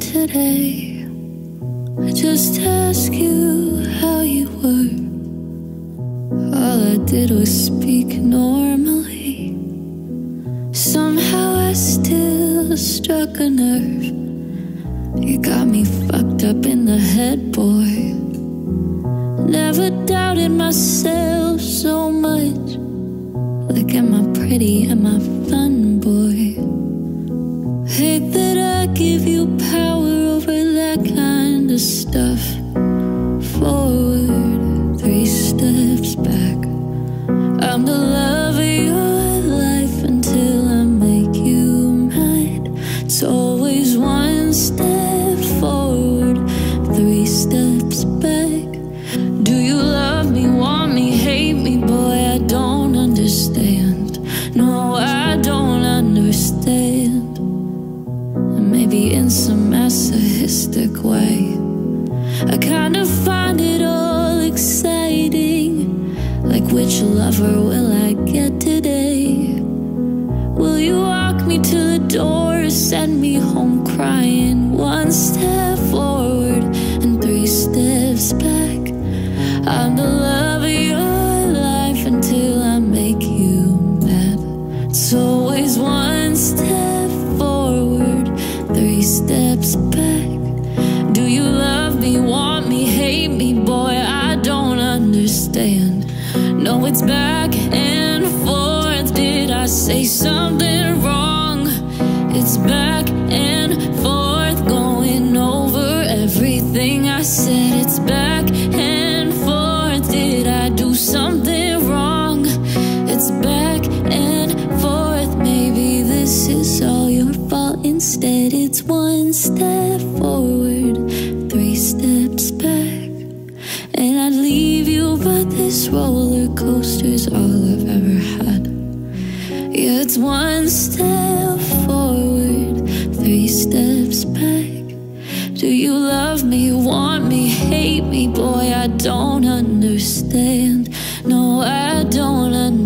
today. I just asked you how you were. All I did was speak normally. Somehow I still struck a nerve. You got me fucked up in the head, boy. Never doubted myself so much. Like, am I pretty? Am I fun, Forward, three steps back. I'm the love of your life until I make you mad. It's always one step forward, three steps back. Do you love me, want me, hate me, boy? I don't understand. No, I don't understand. And maybe in some masochistic way, Like, which lover will I get today? Will you walk me to the door or send me home crying? One step forward and three steps back. I'm the love of your life until I make you mad. It's always one step forward, three steps back. No, it's back and forth. Did I say something wrong? It's back and forth, going over everything I said. It's back and forth. Did I do something wrong? It's back and forth. Maybe this is all your fault. Instead, it's one step forward, three steps back. And I'd leave you, but this roller coaster's all I've ever had. Yeah, it's one step forward, three steps back. Do you love me, want me, hate me? Boy, I don't understand. No, I don't understand.